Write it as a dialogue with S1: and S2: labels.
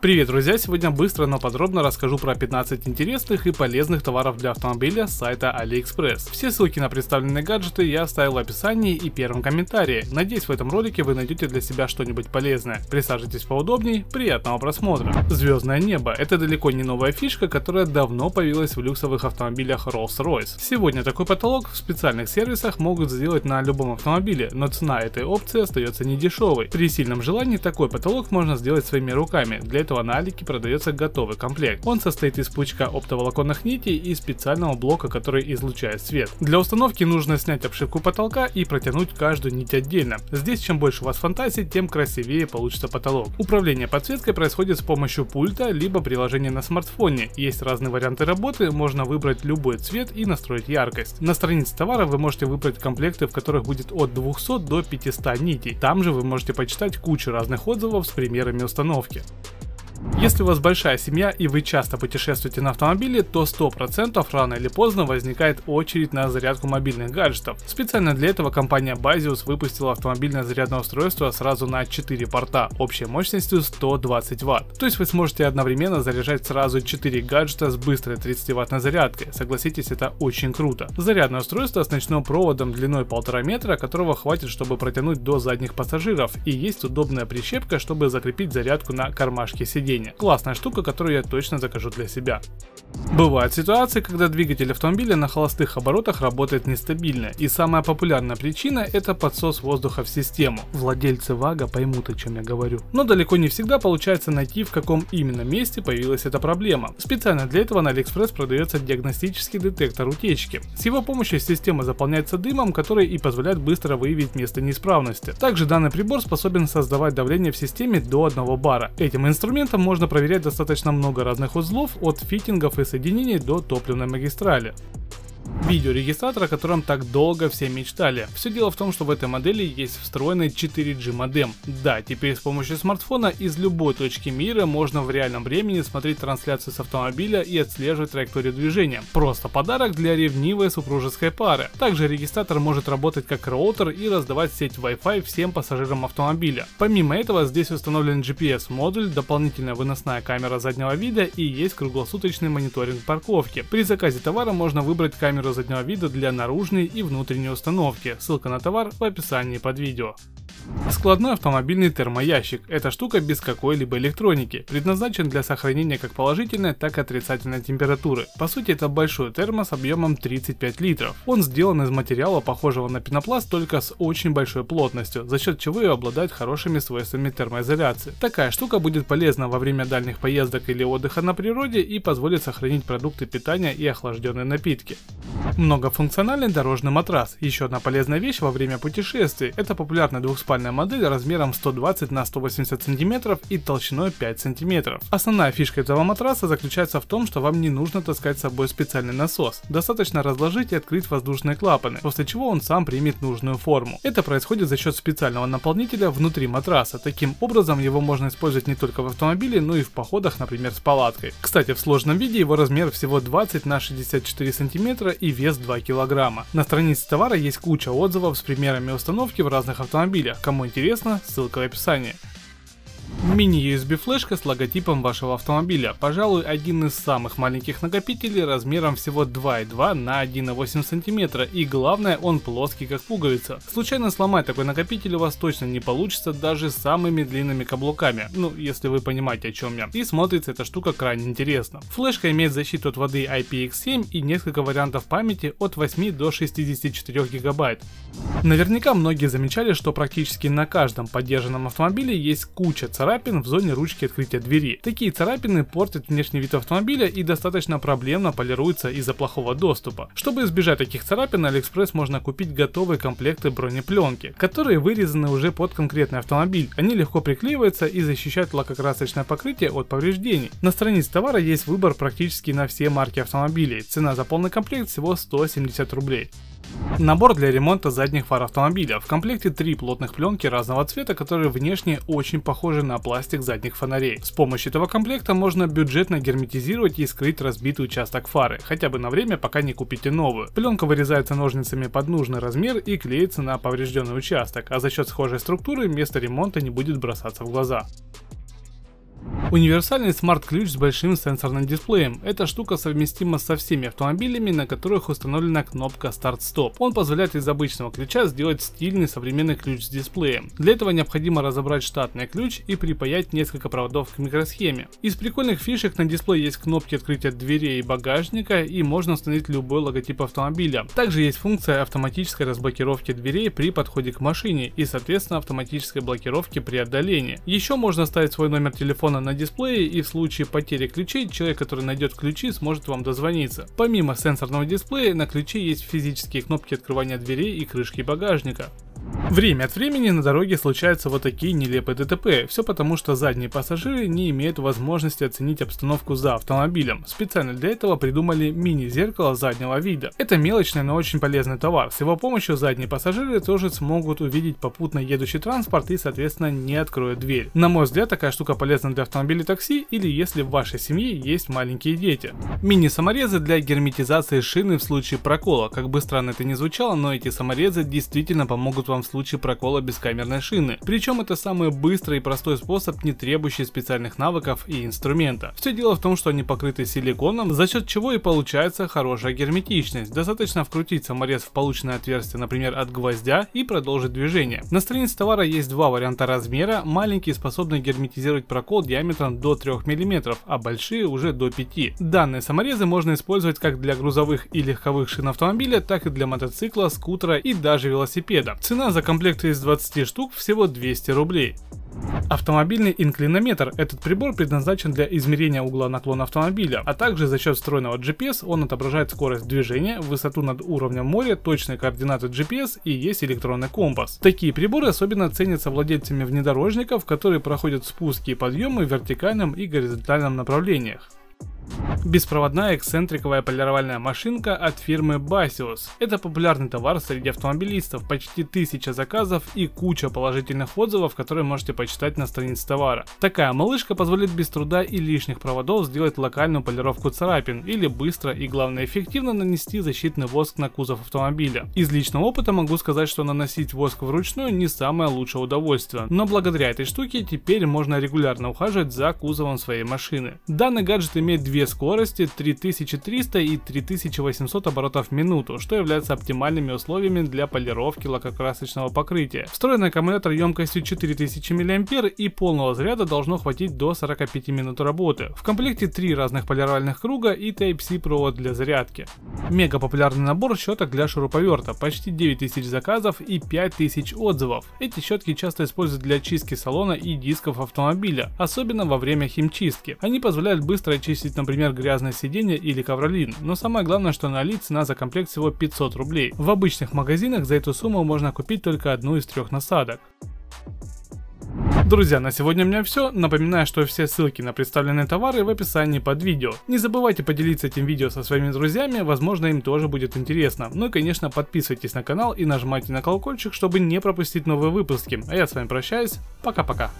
S1: Привет, друзья! Сегодня быстро, но подробно расскажу про 15 интересных и полезных товаров для автомобиля с сайта AliExpress. Все ссылки на представленные гаджеты я оставил в описании и первом комментарии. Надеюсь, в этом ролике вы найдете для себя что-нибудь полезное. Присаживайтесь поудобней, приятного просмотра. Звездное небо – это далеко не новая фишка, которая давно появилась в люксовых автомобилях Rolls-Royce. Сегодня такой потолок в специальных сервисах могут сделать на любом автомобиле, но цена этой опции остается недешевой. При сильном желании такой потолок можно сделать своими руками. Для этого на Алике продается готовый комплект. Он состоит из пучка оптоволоконных нитей и специального блока, который излучает свет. Для установки нужно снять обшивку потолка и протянуть каждую нить отдельно. Здесь чем больше у вас фантазии, тем красивее получится потолок. Управление подсветкой происходит с помощью пульта, либо приложения на смартфоне. Есть разные варианты работы, можно выбрать любой цвет и настроить яркость. На странице товара вы можете выбрать комплекты, в которых будет от 200 до 500 нитей. Там же вы можете почитать кучу разных отзывов с примерами установки. Если у вас большая семья и вы часто путешествуете на автомобиле, то 100% рано или поздно возникает очередь на зарядку мобильных гаджетов. Специально для этого компания Bazius выпустила автомобильное зарядное устройство сразу на 4 порта, общей мощностью 120 Вт. То есть вы сможете одновременно заряжать сразу 4 гаджета с быстрой 30 ваттной зарядкой. Согласитесь, это очень круто. Зарядное устройство с ночным проводом длиной 1,5 метра, которого хватит, чтобы протянуть до задних пассажиров, и есть удобная прищепка, чтобы закрепить зарядку на кармашке сиденья сиденья. Классная штука, которую я точно закажу для себя. Бывают ситуации, когда двигатель автомобиля на холостых оборотах работает нестабильно, и самая популярная причина это подсос воздуха в систему. Владельцы ВАГа поймут, о чем я говорю. Но далеко не всегда получается найти, в каком именно месте появилась эта проблема. Специально для этого на AliExpress продается диагностический детектор утечки. С его помощью система заполняется дымом, который и позволяет быстро выявить место неисправности. Также данный прибор способен создавать давление в системе до 1 бара. Этим инструментом можно проверять достаточно много разных узлов, от фитингов и соединений до топливной магистрали. Видеорегистратор, о котором так долго все мечтали. Все дело в том, что в этой модели есть встроенный 4G модем. Да, теперь с помощью смартфона из любой точки мира можно в реальном времени смотреть трансляцию с автомобиля и отслеживать траекторию движения. Просто подарок для ревнивой супружеской пары. Также регистратор может работать как роутер и раздавать сеть Wi-Fi всем пассажирам автомобиля. Помимо этого здесь установлен GPS-модуль, дополнительная выносная камера заднего вида и есть круглосуточный мониторинг парковки. При заказе товара можно выбрать камеру заднего вида для наружной и внутренней установки. Ссылка на товар в описании под видео. Складной автомобильный термоящик – это штука без какой-либо электроники, предназначен для сохранения как положительной, так и отрицательной температуры. По сути это большой термос объемом 35 литров. Он сделан из материала, похожего на пенопласт, только с очень большой плотностью, за счет чего и обладает хорошими свойствами термоизоляции. Такая штука будет полезна во время дальних поездок или отдыха на природе и позволит сохранить продукты питания и охлажденные напитки. Многофункциональный дорожный матрас. Еще одна полезная вещь во время путешествий. Это популярная двухспальная модель размером 120 на 180 см и толщиной 5 см. Основная фишка этого матраса заключается в том, что вам не нужно таскать с собой специальный насос. Достаточно разложить и открыть воздушные клапаны, после чего он сам примет нужную форму. Это происходит за счет специального наполнителя внутри матраса. Таким образом его можно использовать не только в автомобиле, но и в походах, например, с палаткой. Кстати, в сложном виде его размер всего 20 на 64 см и вес 2 кг. На странице товара есть куча отзывов с примерами установки в разных автомобилях. Кому интересно, ссылка в описании. Мини-USB флешка с логотипом вашего автомобиля. Пожалуй, один из самых маленьких накопителей размером всего 2,2 на 1,8 см и главное он плоский как пуговица. Случайно сломать такой накопитель у вас точно не получится даже самыми длинными каблуками, ну если вы понимаете о чем я. И смотрится эта штука крайне интересно. Флешка имеет защиту от воды IPX7 и несколько вариантов памяти от 8 до 64 гигабайт. Наверняка многие замечали, что практически на каждом подержанном автомобиле есть куча царапин в зоне ручки открытия двери. Такие царапины портят внешний вид автомобиля и достаточно проблемно полируются из-за плохого доступа. Чтобы избежать таких царапин, на Алиэкспресс можно купить готовые комплекты бронепленки, которые вырезаны уже под конкретный автомобиль. Они легко приклеиваются и защищают лакокрасочное покрытие от повреждений. На странице товара есть выбор практически на все марки автомобилей. Цена за полный комплект всего 170 рублей. Набор для ремонта задних фар автомобиля. В комплекте три плотных пленки разного цвета, которые внешне очень похожи на пластик задних фонарей. С помощью этого комплекта можно бюджетно герметизировать и скрыть разбитый участок фары, хотя бы на время, пока не купите новую. Пленка вырезается ножницами под нужный размер и клеится на поврежденный участок, а за счет схожей структуры место ремонта не будет бросаться в глаза. Универсальный смарт-ключ с большим сенсорным дисплеем. Эта штука совместима со всеми автомобилями, на которых установлена кнопка старт-стоп. Он позволяет из обычного ключа сделать стильный современный ключ с дисплеем. Для этого необходимо разобрать штатный ключ и припаять несколько проводов к микросхеме. Из прикольных фишек на дисплее есть кнопки открытия дверей и багажника и можно установить любой логотип автомобиля. Также есть функция автоматической разблокировки дверей при подходе к машине и соответственно автоматической блокировки при отдалении. Еще можно ставить свой номер телефона на дисплее и в случае потери ключей человек, который найдет ключи, сможет вам дозвониться. Помимо сенсорного дисплея на ключе есть физические кнопки открывания дверей и крышки багажника. Время от времени на дороге случаются вот такие нелепые ДТП. Все потому, что задние пассажиры не имеют возможности оценить обстановку за автомобилем. Специально для этого придумали мини-зеркало заднего вида. Это мелочный, но очень полезный товар. С его помощью задние пассажиры тоже смогут увидеть попутно едущий транспорт и, соответственно, не откроют дверь. На мой взгляд, такая штука полезна для автомобилей такси или если в вашей семье есть маленькие дети. Мини-саморезы для герметизации шины в случае прокола. Как бы странно это ни звучало, но эти саморезы действительно помогут вам в случае прокола бескамерной шины. Причем это самый быстрый и простой способ, не требующий специальных навыков и инструмента. Все дело в том, что они покрыты силиконом, за счет чего и получается хорошая герметичность. Достаточно вкрутить саморез в полученное отверстие, например, от гвоздя и продолжить движение. На странице товара есть два варианта размера. Маленький способный герметизировать прокол диаметром до 3 мм, а большие уже до 5. Данные саморезы можно использовать как для грузовых и легковых шин автомобиля, так и для мотоцикла, скутера и даже велосипеда. Цена за комплект из 20 штук всего 200 рублей. Автомобильный инклинометр. Этот прибор предназначен для измерения угла наклона автомобиля, а также за счет встроенного GPS он отображает скорость движения, высоту над уровнем моря, точные координаты GPS и есть электронный компас. Такие приборы особенно ценятся владельцами внедорожников, которые проходят спуски и подъемы в вертикальном и горизонтальном направлениях. Беспроводная эксцентриковая полировальная машинка от фирмы Basius. Это популярный товар среди автомобилистов, почти тысяча заказов и куча положительных отзывов, которые можете почитать на странице товара. Такая малышка позволит без труда и лишних проводов сделать локальную полировку царапин или быстро и главное эффективно нанести защитный воск на кузов автомобиля. Из личного опыта могу сказать, что наносить воск вручную не самое лучшее удовольствие, но благодаря этой штуке теперь можно регулярно ухаживать за кузовом своей машины. Данный гаджет имеет две скорости 3300 и 3800 оборотов в минуту, что является оптимальными условиями для полировки лакокрасочного покрытия. Встроенный аккумулятор емкостью 4000 мА и полного заряда должно хватить до 45 минут работы. В комплекте три разных полировальных круга и Type-C провод для зарядки. Мега популярный набор щеток для шуруповерта, почти 9000 заказов и 5000 отзывов. Эти щетки часто используют для чистки салона и дисков автомобиля, особенно во время химчистки. Они позволяют быстро очистить, например, грязное сиденье или ковролин, но самое главное, что на Али цена за комплект всего 500 рублей. В обычных магазинах за эту сумму можно купить только одну из трех насадок. Друзья, на сегодня у меня все. Напоминаю, что все ссылки на представленные товары в описании под видео. Не забывайте поделиться этим видео со своими друзьями, возможно им тоже будет интересно. Ну и конечно подписывайтесь на канал и нажимайте на колокольчик, чтобы не пропустить новые выпуски. А я с вами прощаюсь, пока-пока.